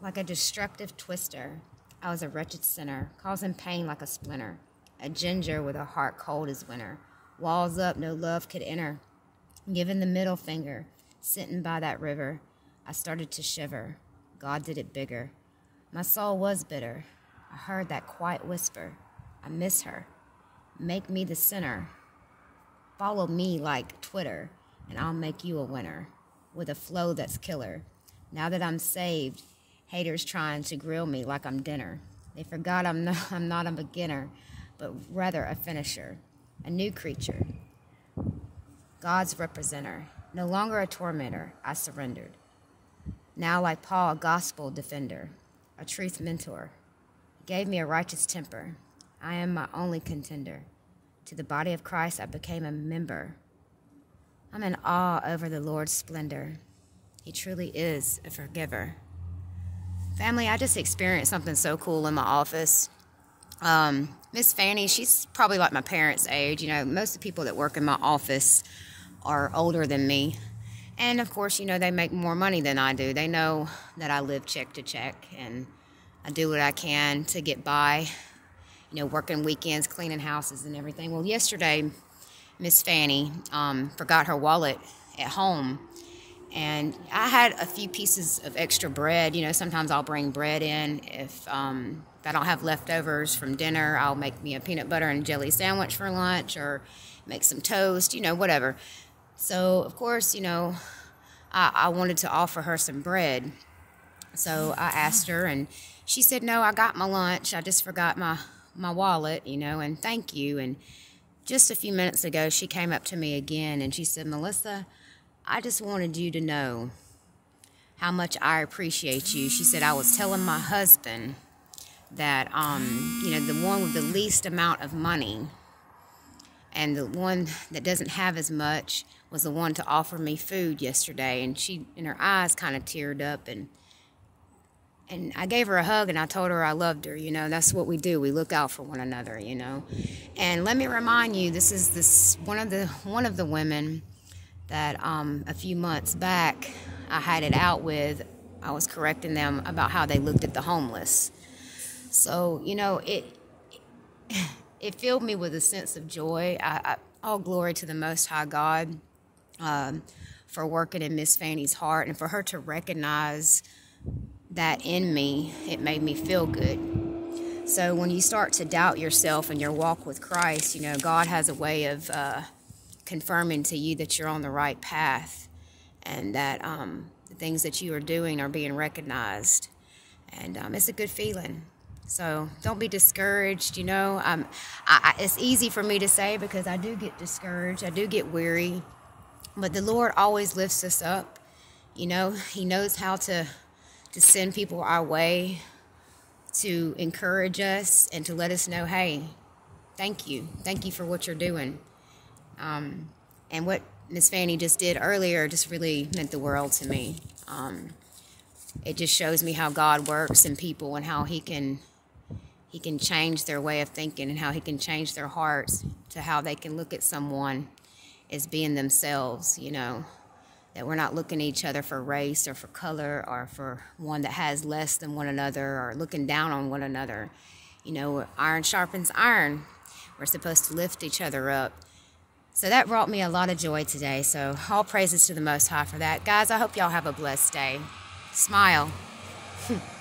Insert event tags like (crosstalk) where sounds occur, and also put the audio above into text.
Like a destructive twister, I was a wretched sinner, causing pain like a splinter. A ginger with a heart cold as winter. Walls up, no love could enter. Given the middle finger, sitting by that river, I started to shiver. God did it bigger. My soul was bitter. I heard that quiet whisper. I miss her. Make me the sinner. Follow me like Twitter, and I'll make you a winner with a flow that's killer. Now that I'm saved, haters trying to grill me like I'm dinner. They forgot I'm not, (laughs) I'm not a beginner, but rather a finisher, a new creature. God's representer, no longer a tormentor, I surrendered. Now, like Paul, a gospel defender, a truth mentor, gave me a righteous temper. I am my only contender. To the body of Christ, I became a member. I'm in awe over the Lord's splendor. He truly is a forgiver. Family, I just experienced something so cool in my office. Um, Miss Fanny, she's probably like my parents' age. You know, most of the people that work in my office are older than me. And of course, you know, they make more money than I do. They know that I live check to check and I do what I can to get by, you know, working weekends, cleaning houses and everything. Well, yesterday, Miss Fanny um, forgot her wallet at home. And I had a few pieces of extra bread. You know, sometimes I'll bring bread in. If, um, if I don't have leftovers from dinner, I'll make me a peanut butter and jelly sandwich for lunch or make some toast, you know, whatever. So, of course, you know, I, I wanted to offer her some bread. So I asked her, and she said, No, I got my lunch. I just forgot my, my wallet, you know, and thank you. And just a few minutes ago, she came up to me again and she said, Melissa, I just wanted you to know how much I appreciate you. She said, I was telling my husband that, um, you know, the one with the least amount of money and the one that doesn't have as much was the one to offer me food yesterday. And she, and her eyes, kind of teared up and and I gave her a hug and I told her I loved her. You know, that's what we do. We look out for one another. You know, and let me remind you, this is this one of the one of the women that um, a few months back I had it out with. I was correcting them about how they looked at the homeless. So you know, it it filled me with a sense of joy. I, I, all glory to the Most High God um, for working in Miss Fanny's heart and for her to recognize that in me, it made me feel good. So when you start to doubt yourself and your walk with Christ, you know, God has a way of uh, confirming to you that you're on the right path and that um, the things that you are doing are being recognized. And um, it's a good feeling. So don't be discouraged. You know, um, I, I, it's easy for me to say because I do get discouraged, I do get weary, but the Lord always lifts us up. You know, He knows how to to send people our way to encourage us and to let us know, hey, thank you. Thank you for what you're doing. Um, and what Miss Fanny just did earlier just really meant the world to me. Um, it just shows me how God works in people and how He can He can change their way of thinking and how He can change their hearts to how they can look at someone as being themselves. You know, that we're not looking at each other for race or for color or for one that has less than one another or looking down on one another. You know, iron sharpens iron. We're supposed to lift each other up. So that brought me a lot of joy today. So all praises to the Most High for that. Guys, I hope y'all have a blessed day. Smile. (laughs)